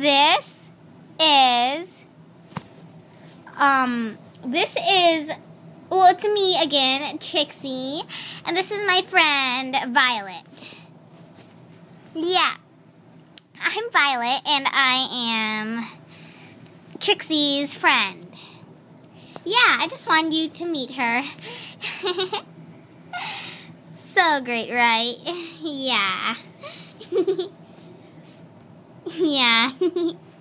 this is um this is well it's me again Pixie and this is my friend Violet. Yeah. I'm Violet and I am Pixie's friend. Yeah, I just wanted you to meet her. so great, right? Yeah. Bye.